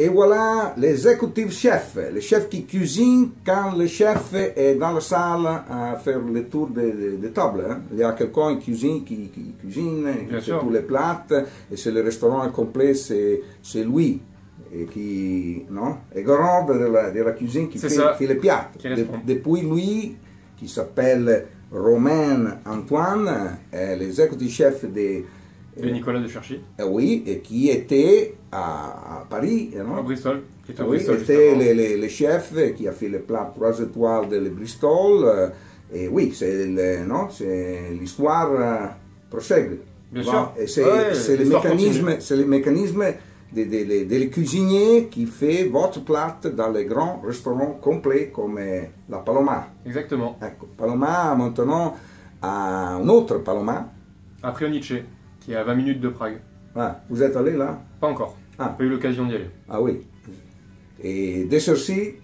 Et voilà les executive chefs, les chefs qui cuisinent quand le chef est dans la salle à faire le tour des, tables. hein. Il y a quelqu'un qui cuisine, qui, qui cuisine, qui Bien fait tous les plats, et c'est le restaurant complet, c'est lui. Et qui non, est garant de la, de la cuisine qui fait, les plats. Depuis lui, qui s'appelle Romain Antoine, est l'executive chef des de Nicolas de Cherchy, eh oui, et qui était à, à Paris, à non? Bristol, qui était à oui, Bristol juste était avant. le, le- le chef qui a fait le plat 3 étoiles de Bristol. euh, et oui, c'est l'histoire euh, procède. Bien Bon, sûr. Et c'est Ouais, le mécanisme, le mécanisme des cuisiniers qui fait votre plat dans les grands restaurants complets comme euh, la Paloma. Exactement. Ecco, Paloma maintenant a un autre Paloma. À Prionice, qui est à 20 minutes de Prague. Ah, vous êtes allé là Pas encore. Ah. Pas eu l'occasion d'y aller. Ah oui. Et de ceci,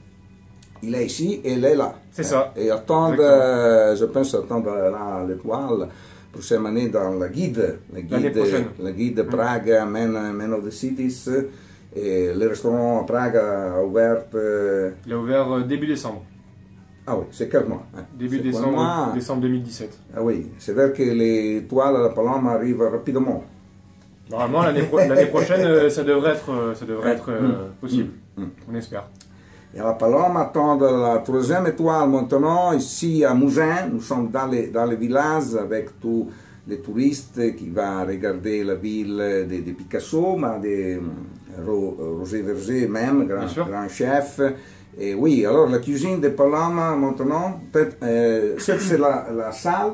il est ici et il est là. C'est ça. Et attendre, euh, je pense attendre là l'étoile pour s'amener dans la guide. La L'année guide, prochaine. la guide Prague, Man, Man of the Cities. Et le restaurant à Prague a ouvert. euh, Il a ouvert euh, début décembre. Ah oui, c'est quel mois hein? Début décembre, mois décembre 2017. Ah oui, c'est vrai que l'étoile à la Paloma arrive rapidement. Normalement, l'année pro- l'année prochaine, euh, ça devrait être, euh, ça devrait être euh, Mm. possible. Mm. On espère. Et la Paloma attend la troisième étoile maintenant ici à Mougins. Nous sommes dans les, dans les villages avec tous les touristes qui vont regarder la ville de, de Picasso, mais de Ro- Roger Verger même, grand chef. Et oui, alors la cuisine de Paloma maintenant, euh, c'est la, la salle.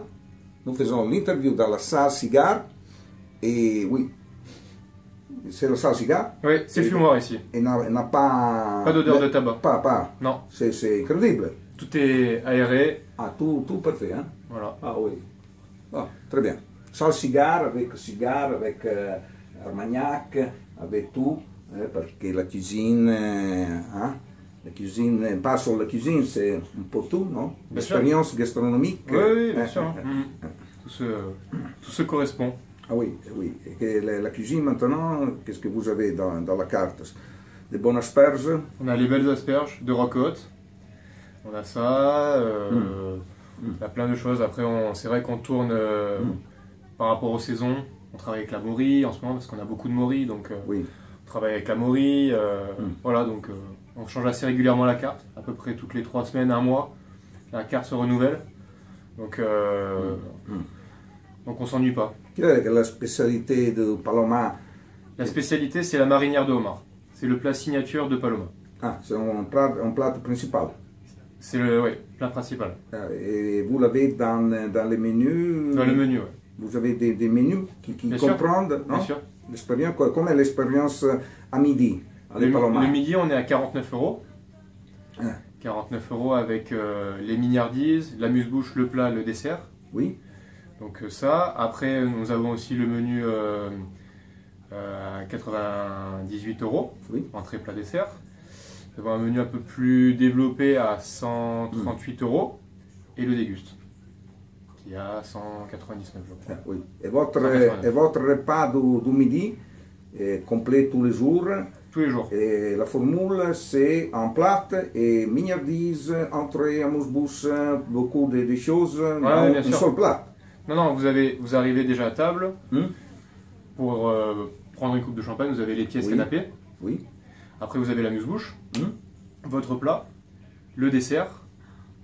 Nous faisons l'interview dans la salle cigare. Et oui, c'est la salle cigare? Oui, c'est fumoir ici. Et n'a pas... Pas d'odeur de tabac. Pas, pas. Non, C'est incroyable. tout est aéré. Ah, tout, tout parfait, hein? Voilà. Ah oui. Ah, très bien. Sans cigare, avec cigare, avec euh, armagnac, avec tout, hein, parce que la cuisine, euh, hein, la cuisine, pas sur la cuisine, c'est un peu tout, non? L'expérience gastronomique. Oui, oui, bien euh, sûr. euh, Mhm. Tout, se, tout se correspond. Ah oui, oui. Et la, la cuisine maintenant, qu'est-ce que vous avez dans, dans la carte? Des bonnes asperges? On a les belles asperges de rocotte. On a ça. euh, Mm. Y a plein de choses. Après, on- c'est vrai qu'on tourne euh, Mm. par rapport aux saisons. On travaille avec la Maury en ce moment parce qu'on a beaucoup de Maury. Donc, euh, Oui. Travaille avec la Maury. euh, Mm. Voilà, donc euh, on change assez régulièrement la carte. À peu près toutes les trois semaines, un mois. La carte se renouvelle. Donc, euh, Mm. donc on s'ennuie pas. Quelle est la spécialité de Paloma? La spécialité, c'est la marinière de homard. C'est le plat signature de Paloma. Ah, c'est un plat, un plat principal. C'est le ouais, plat principal. Ah, Et vous l'avez dans, dans les menus? Dans le menu, ouais. Vous avez des, des menus qui, qui comprennent non Bien sûr. L'expérience, est l'expérience à midi à Le, midi, on est à 49 euros. Ah. 49 euros avec euh, les mignardises, l'amuse-bouche, le plat, le dessert. Oui, Donc euh, ça. Après, nous avons aussi le menu euh, euh, à 98 euros, oui. entrée, plat, dessert. Nous avons un menu un peu plus développé à 138 euros et le déguste qui est à 199 euros. Ah, oui. Et, votre, 189. et votre repas du, du midi est complet tous les jours? Tous les jours. Et la formule, c'est un plat et mignardise, entrée, amuse-bouche, beaucoup de, de choses. Ouais, bien un sûr. seul plat. Non, non, vous, avez, vous arrivez déjà à table. Hmm? Pour euh, prendre une coupe de champagne, vous avez les pièces Oui. canapé. Oui. Après, vous avez l'amuse-bouche, Hmm? votre plat, le dessert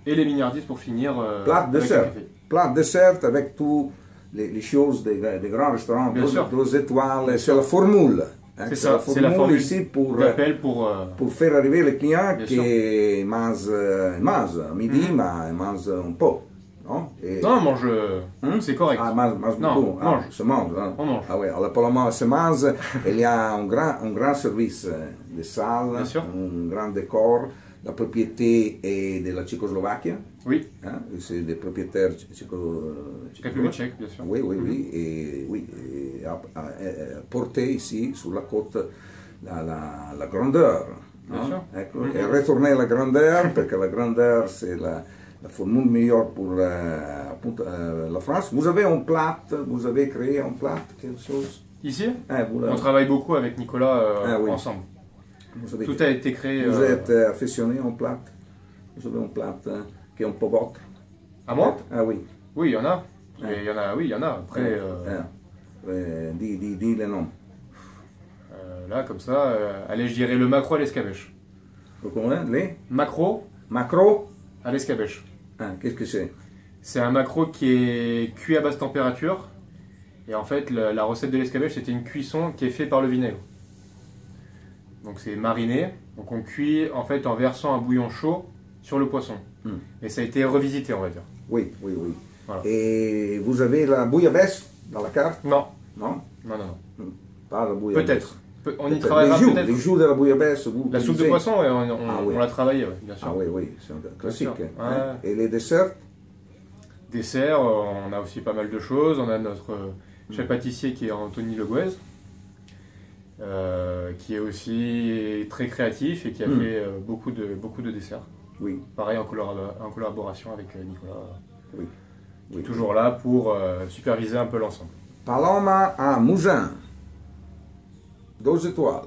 et les mignardises pour finir. euh, Plat, dessert. café. Plat, dessert avec tous les, les choses des, des grands restaurants, deux, étoiles. C'est la formule. hein. C'est ça, c'est la formule ici pour, euh, pour. euh, pour faire arriver le client Bien qui mange, euh, mange à midi, Mhm. mais mange un peu. Non, Et- Non, on mange. Hein? C'est correct. Ah, mange, mange Non, beaucoup. Ah, mange. se mange. hein. On mange. Ah oui, à la Paloma se mange. Il y a un grand, un grand service de salle, un grand décor. La propriété est de la Tchécoslovaquie. Oui, Hein, c'est des propriétaires tchéco- tchéco- République tchèque, bien sûr. Oui, oui, oui. Et, oui, et porter ici, sur la côte, la, la- la grandeur. Bien hein. sûr. Ecco, Mhm. Et retourner la grandeur, parce que la grandeur, c'est la, la formule meilleure pour euh, appunto, euh, la France. Vous avez un plat, vous avez créé un plat, quelque chose? Ici, Eh, vous on travaille beaucoup avec Nicolas euh, Ah oui. ensemble. Vous, Tout a été créé. vous euh, êtes euh, affectionné en plate? Vous avez une plate hein, qui est un peu votre À moi Ah oui. Oui, il y en a. Ouais. Il y en a, oui, il y en a. Après, euh, Ah. Euh, dis, dis, dis les noms. euh, là, comme ça, euh, allez, je dirais le macro à l'escabèche. Vous comprenez Les? Macro macro? à l'escabèche. ah, Qu'est-ce que c'est? C'est un macro qui est cuit à basse température. Et en fait, la, la recette de l'escabèche, c'était une cuisson qui est faite par le vinaigre. Donc c'est mariné. Donc on cuit en fait en versant un bouillon chaud sur le poisson. Hmm. Et ça a été revisité, on va dire. Oui, oui, oui. Voilà. Et vous avez la bouillabaisse dans la carte? Non, Non? Non, non, non. Pas la bouillabaisse. Peut-être. Pe- On y travaillera peut-être. Les joues de la bouillabaisse, vous La soupe de poisson, ouais, on, on- Ah oui. on l'a travaillé, ouais, bien sûr. Ah oui, oui, c'est un classique. hein. Ouais. Et les desserts? Dessert, euh, on a aussi pas mal de choses. On a notre euh, Hmm. chef pâtissier qui est Anthony Leguez, euh, qui est aussi très créatif et qui a Mm. fait euh, beaucoup, de, beaucoup de desserts. Oui, Pareil en, collab- en collaboration avec euh, Nicolas, oui. qui est toujours là pour euh, superviser un peu l'ensemble. Paloma à Mougins. Deux étoiles.